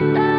like that.